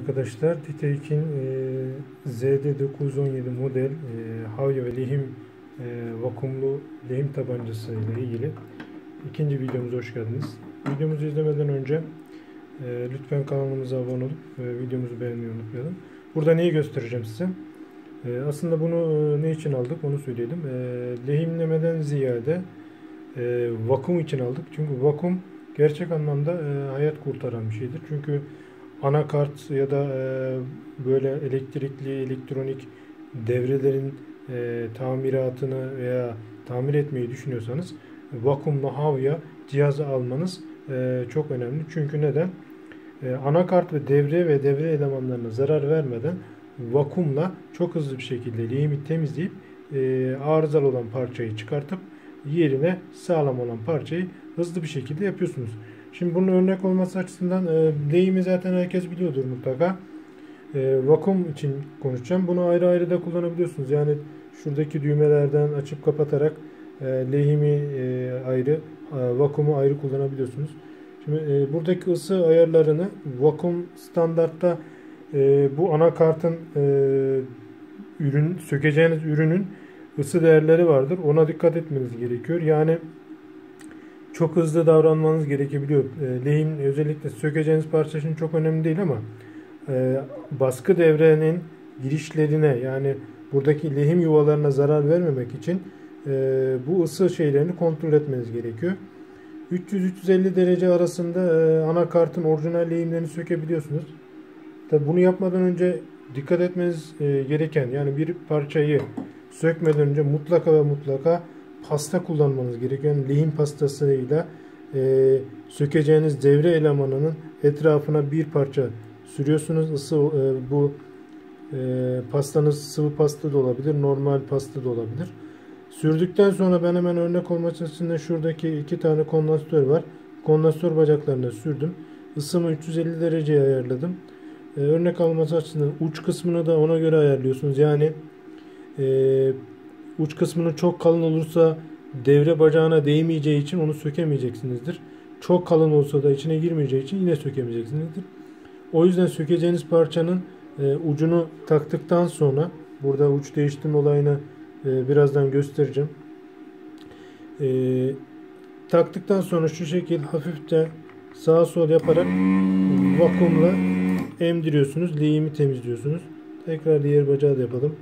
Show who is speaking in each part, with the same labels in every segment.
Speaker 1: arkadaşlar. Titeik'in e, ZD917 model e, havya ve lehim e, vakumlu lehim tabancası ile ilgili ikinci videomuza hoş geldiniz. Videomuzu izlemeden önce e, lütfen kanalımıza abone olup videomuzu beğenmeyi unutmayalım. Burada neyi göstereceğim size? Aslında bunu ne için aldık onu söyleyelim. Lehimlemeden ziyade vakum için aldık. Çünkü vakum gerçek anlamda hayat kurtaran bir şeydir. Çünkü anakart ya da e, böyle elektrikli, elektronik devrelerin e, tamiratını veya tamir etmeyi düşünüyorsanız vakumlu havya cihazı almanız e, çok önemli. Çünkü neden? E, anakart ve devre ve devre elemanlarına zarar vermeden vakumla çok hızlı bir şekilde lehimi temizleyip e, arızalı olan parçayı çıkartıp yerine sağlam olan parçayı hızlı bir şekilde yapıyorsunuz. Şimdi bunun örnek olması açısından e, lehimi zaten herkes biliyordur mutlaka. E, vakum için konuşacağım. Bunu ayrı ayrı da kullanabiliyorsunuz. Yani şuradaki düğmelerden açıp kapatarak e, lehimi e, ayrı, e, vakumu ayrı kullanabiliyorsunuz. Şimdi e, buradaki ısı ayarlarını vakum standartta e, bu anakartın e, ürün sökeceğiniz ürünün ısı değerleri vardır. Ona dikkat etmeniz gerekiyor. Yani çok hızlı davranmanız gerekebiliyor. E, lehim özellikle sökeceğiniz parça için çok önemli değil ama e, baskı devrenin girişlerine yani buradaki lehim yuvalarına zarar vermemek için e, bu ısı şeylerini kontrol etmeniz gerekiyor. 300-350 derece arasında anakartın orijinal lehimlerini sökebiliyorsunuz. Tabi bunu yapmadan önce dikkat etmeniz gereken yani bir parçayı sökmeden önce mutlaka ve mutlaka pasta kullanmanız gerekiyor. Yani lehim pastasıyla e, sökeceğiniz devre elemanının etrafına bir parça sürüyorsunuz. Isı e, bu e, pastanız sıvı pasta da olabilir, normal pasta da olabilir. Sürdükten sonra ben hemen örnek olmak için şuradaki iki tane kondansatör var. Kondansatör bacaklarına sürdüm. Isımı 350 dereceye ayarladım. E, örnek alması açısından uç kısmını da ona göre ayarlıyorsunuz. Yani e, uç kısmının çok kalın olursa devre bacağına değmeyeceği için onu sökemeyeceksinizdir. Çok kalın olsa da içine girmeyeceği için yine sökemeyeceksinizdir. O yüzden sökeceğiniz parçanın e, ucunu taktıktan sonra burada uç değiştirme olayını e, birazdan göstereceğim. E, taktıktan sonra şu şekil hafifçe sağa sol yaparak vakumla emdiriyorsunuz. Lehimi temizliyorsunuz. Tekrar diğer bacağı da yapalım.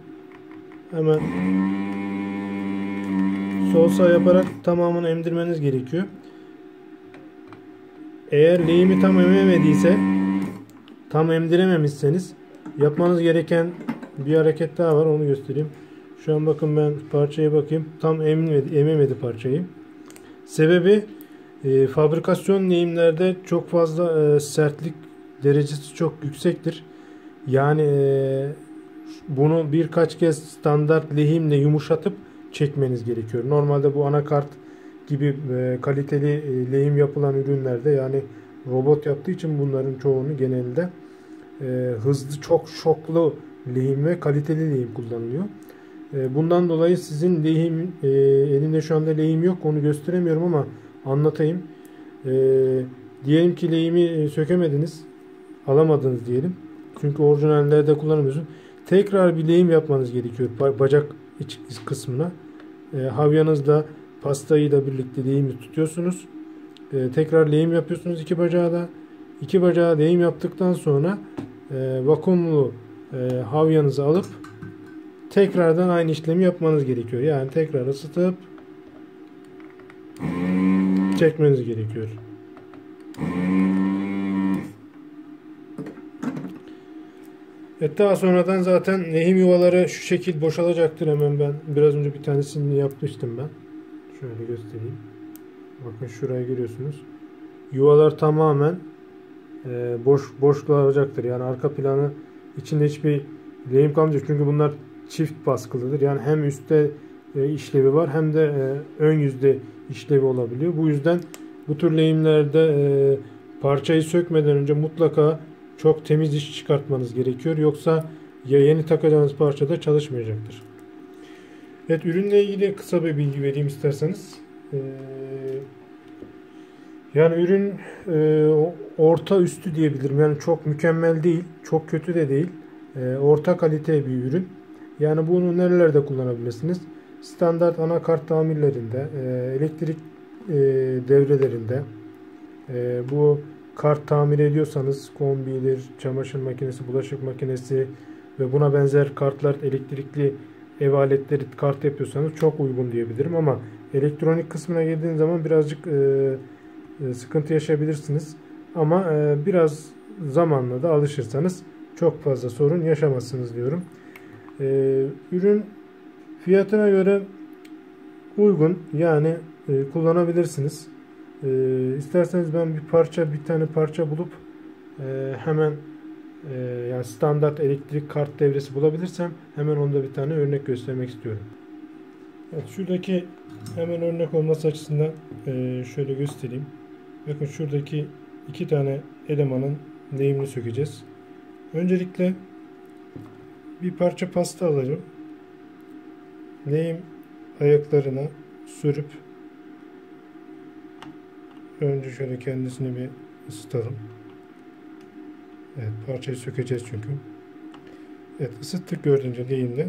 Speaker 1: Hemen sol sağ yaparak tamamını emdirmeniz gerekiyor. Eğer lehimi tam ememediyse tam emdirememişseniz yapmanız gereken bir hareket daha var onu göstereyim. Şu an bakın ben parçaya bakayım. Tam ememedi, ememedi parçayı. Sebebi e, fabrikasyon lehimlerde çok fazla e, sertlik derecesi çok yüksektir. Yani e, bunu birkaç kez standart lehimle yumuşatıp çekmeniz gerekiyor. Normalde bu anakart gibi e, kaliteli e, lehim yapılan ürünlerde yani robot yaptığı için bunların çoğunu genelde e, hızlı çok şoklu lehim ve kaliteli lehim kullanılıyor. Bundan dolayı sizin lehim elinde şu anda lehim yok onu gösteremiyorum ama anlatayım. Diyelim ki lehimi sökemediniz alamadınız diyelim. Çünkü orijinallerde kullanamıyorsun. Tekrar bir lehim yapmanız gerekiyor bacak iç kısmına. E, havyanızla pastayı da birlikte lehimi tutuyorsunuz. E, tekrar lehim yapıyorsunuz iki bacağı da. İki bacağı lehim yaptıktan sonra e, vakumlu e, havyanızı alıp tekrardan aynı işlemi yapmanız gerekiyor. Yani tekrar ısıtıp çekmeniz gerekiyor. Evet daha sonradan zaten lehim yuvaları şu şekil boşalacaktır hemen ben. Biraz önce bir tanesini yapmıştım ben. Şöyle göstereyim. Bakın şuraya görüyorsunuz. Yuvalar tamamen e, boş boşlanacaktır. Yani arka planı içinde hiçbir lehim kalmayacak. Çünkü bunlar çift baskılıdır. Yani hem üstte e, işlevi var hem de e, ön yüzde işlevi olabiliyor. Bu yüzden bu tür lehimlerde e, parçayı sökmeden önce mutlaka çok temiz iş çıkartmanız gerekiyor. Yoksa ya yeni takacağınız parçada çalışmayacaktır. Evet ürünle ilgili kısa bir bilgi vereyim isterseniz. Ee, Yani ürün e, orta üstü diyebilirim. Yani çok mükemmel değil, çok kötü de değil. E, orta kalite bir ürün. Yani bunu nerelerde kullanabilirsiniz? Standart anakart tamirlerinde, e, elektrik e, devrelerinde, e, bu kart tamir ediyorsanız kombidir, çamaşır makinesi, bulaşık makinesi ve buna benzer kartlar, elektrikli ev aletleri kart yapıyorsanız çok uygun diyebilirim ama elektronik kısmına girdiğiniz zaman birazcık e, e, sıkıntı yaşayabilirsiniz. Ama e, biraz zamanla da alışırsanız çok fazla sorun yaşamazsınız diyorum. E, ürün fiyatına göre uygun yani e, kullanabilirsiniz. E, isterseniz ben bir parça bir tane parça bulup e, hemen e, yani standart elektrik kart devresi bulabilirsem hemen onda bir tane örnek göstermek istiyorum. Evet, şuradaki hemen örnek olması açısından e, şöyle göstereyim. Bakın şuradaki iki tane elemanın lehimini sökeceğiz. Öncelikle bir parça pasta alacağım. Lehim ayaklarına sürüp önce şöyle kendisini bir ısıtalım. Evet parçayı sökeceğiz çünkü. Evet ısıttık gördüğünce lehimle.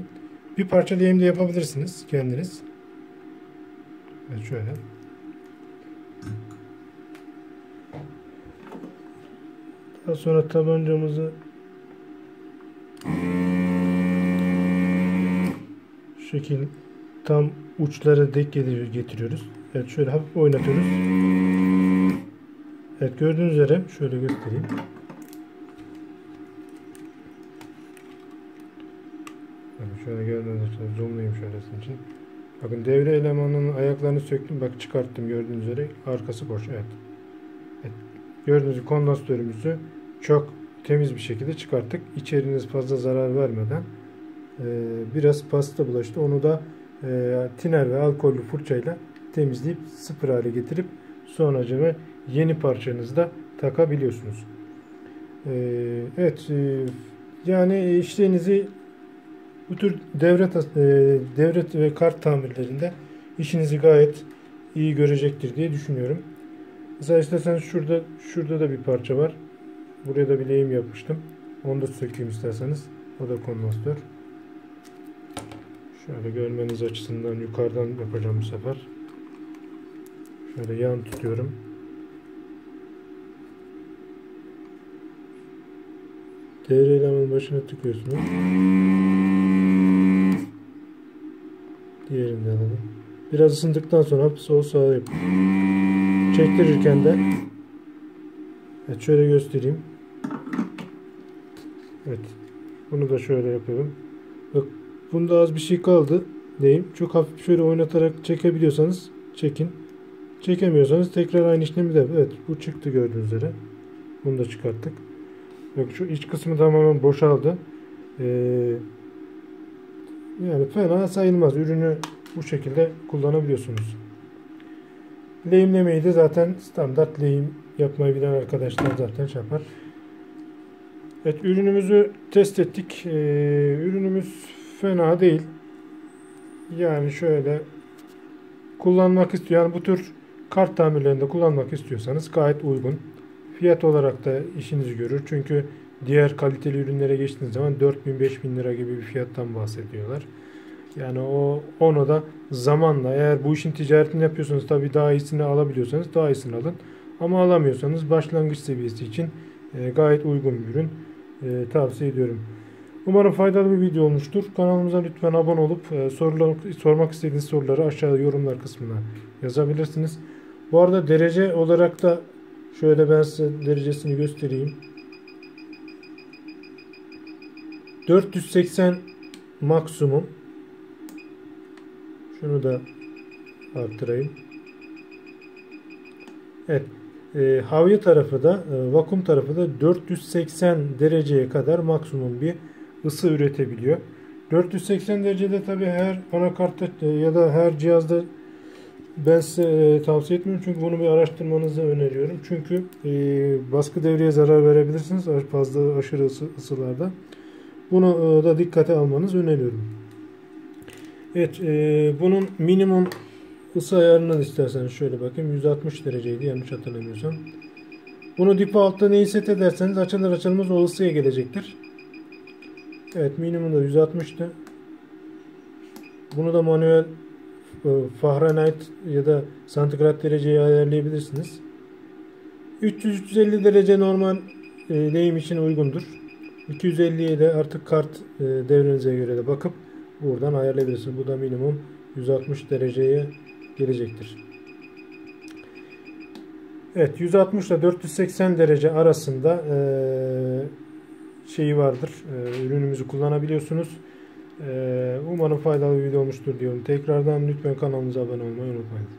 Speaker 1: Bir parça lehim de yapabilirsiniz kendiniz. Evet şöyle. Daha sonra tabancamızı şekil tam uçları dek getiriyoruz. Evet şöyle hafif oynatıyoruz. Evet gördüğünüz üzere şöyle göstereyim. Yani şöyle gördüğünüz üzere zoomlayayım şöyle sizin için. Bakın devre elemanının ayaklarını söktüm. Bak çıkarttım gördüğünüz üzere. Arkası boş. Evet. evet. Gördüğünüz gibi kondansatörümüzü çok temiz bir şekilde çıkarttık. İçeriniz fazla zarar vermeden e, biraz pasta bulaştı. Onu da e, tiner ve alkollü fırçayla temizleyip sıfır hale getirip sonracıma yeni parçanızı da takabiliyorsunuz. E, evet e, yani işlerinizi bu tür devret e, devret ve kart tamirlerinde işinizi gayet iyi görecektir diye düşünüyorum. Mesela isterseniz şurada şurada da bir parça var. Buraya da bir lehim yapmıştım. Onu da sökeyim isterseniz. O da kondansatör. Şöyle görmeniz açısından yukarıdan yapacağım bu sefer. Şöyle yan tutuyorum. Devre elemanın başına tıklıyorsunuz. Diğerini de alalım. Biraz ısındıktan sonra sol sağa yapın. Çektirirken de Evet şöyle göstereyim. Evet. Bunu da şöyle yapıyorum. Bak bunda az bir şey kaldı. Diyeyim. Çok hafif şöyle oynatarak çekebiliyorsanız çekin. Çekemiyorsanız tekrar aynı işlemi de Evet bu çıktı gördüğünüz üzere. Bunu da çıkarttık. Bak şu iç kısmı tamamen boşaldı. Ee, yani fena sayılmaz. Ürünü bu şekilde kullanabiliyorsunuz. Lehimlemeyi de zaten standart lehim yapmayı bilen arkadaşlar zaten şey yapar. Evet ürünümüzü test ettik. Ee, ürünümüz fena değil. Yani şöyle kullanmak istiyor. Yani bu tür kart tamirlerinde kullanmak istiyorsanız gayet uygun. Fiyat olarak da işinizi görür. Çünkü diğer kaliteli ürünlere geçtiğiniz zaman 4000-5000 lira gibi bir fiyattan bahsediyorlar. Yani o onu da zamanla eğer bu işin ticaretini yapıyorsanız tabii daha iyisini alabiliyorsanız daha iyisini alın. Ama alamıyorsanız başlangıç seviyesi için e, gayet uygun bir ürün e, tavsiye ediyorum. Umarım faydalı bir video olmuştur. Kanalımıza lütfen abone olup e, sorular, sormak istediğiniz soruları aşağıda yorumlar kısmına yazabilirsiniz. Bu arada derece olarak da şöyle ben size derecesini göstereyim. 480 maksimum. Şunu da arttırayım. Evet. E, havya tarafı da e, vakum tarafı da 480 dereceye kadar maksimum bir ısı üretebiliyor. 480 derecede tabi her anakartta e, ya da her cihazda ben size e, tavsiye etmiyorum çünkü bunu bir araştırmanızı öneriyorum. Çünkü e, baskı devreye zarar verebilirsiniz fazla aşırı ısı, ısılarda. Bunu e, da dikkate almanızı öneriyorum. Evet, e, bunun minimum ısı ayarından isterseniz şöyle bakayım 160 dereceydi yanlış hatırlamıyorsam. Bunu default'ta neyi set ederseniz açılır açılmaz o ısıya gelecektir. Evet minimum da 160'tı. Bunu da manuel Fahrenheit ya da santigrat dereceyi ayarlayabilirsiniz. 300-350 derece normal e, lehim için uygundur. 250'ye de artık kart e, devrenize göre de bakıp buradan ayarlayabilirsiniz. Bu da minimum 160 dereceye gelecektir. Evet 160 ile 480 derece arasında e, şeyi vardır. E, ürünümüzü kullanabiliyorsunuz. E, umarım faydalı bir video olmuştur diyorum. Tekrardan lütfen kanalımıza abone olmayı unutmayın.